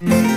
Bye.